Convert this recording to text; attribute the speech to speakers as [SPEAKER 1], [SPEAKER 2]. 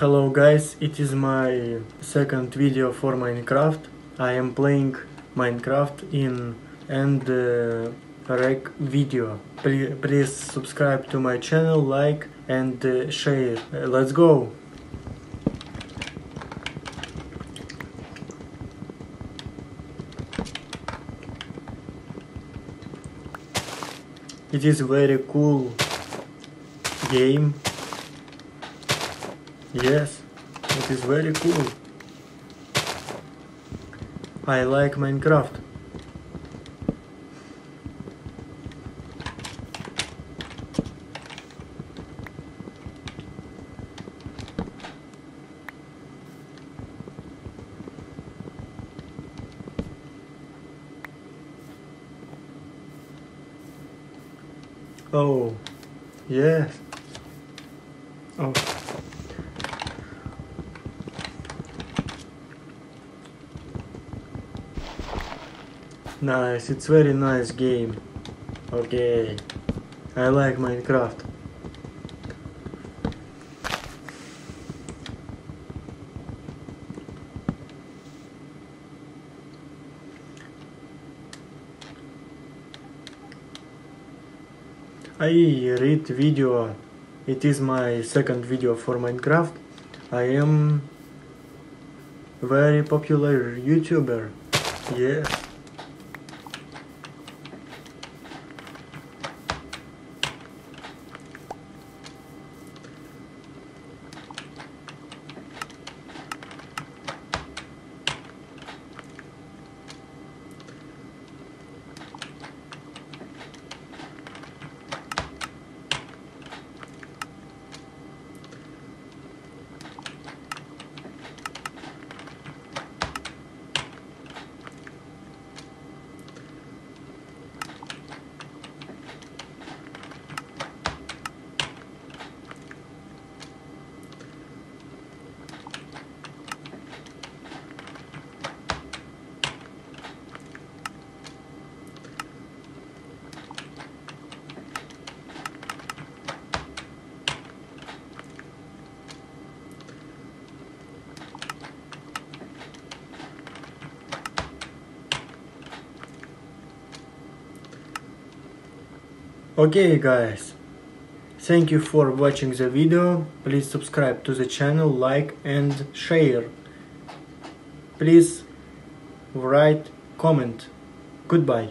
[SPEAKER 1] Hello guys, it is my second video for Minecraft. I am playing Minecraft in end uh, rec video. Pl- please subscribe to my channel, like and uh, share. Uh, let's go! It is a very cool game. Yes, it is very cool. I like Minecraft. Oh, yes. Oh. Nice, it's very nice game. Okay. I like Minecraft. I read video. It is my second video for Minecraft. I am very popular YouTuber. Yes. Okay guys, thank you for watching the video, please subscribe to the channel, like and share. Please write comment. Goodbye.